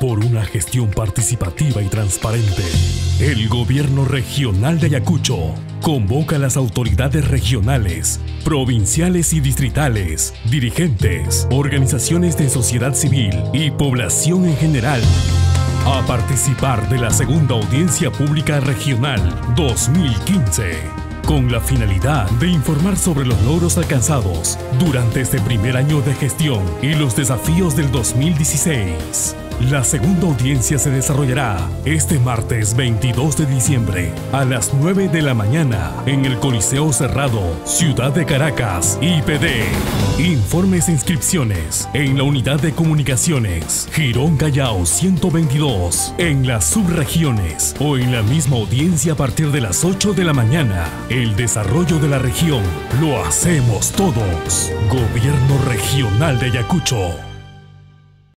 por una gestión participativa y transparente. El gobierno regional de Ayacucho convoca a las autoridades regionales, provinciales y distritales, dirigentes, organizaciones de sociedad civil y población en general a participar de la segunda audiencia pública regional 2015 con la finalidad de informar sobre los logros alcanzados durante este primer año de gestión y los desafíos del 2016. La segunda audiencia se desarrollará este martes 22 de diciembre a las 9 de la mañana en el Coliseo Cerrado, Ciudad de Caracas, IPD. Informes e inscripciones en la Unidad de Comunicaciones Girón Callao 122 en las subregiones o en la misma audiencia a partir de las 8 de la mañana. El desarrollo de la región lo hacemos todos. Gobierno Regional de Ayacucho.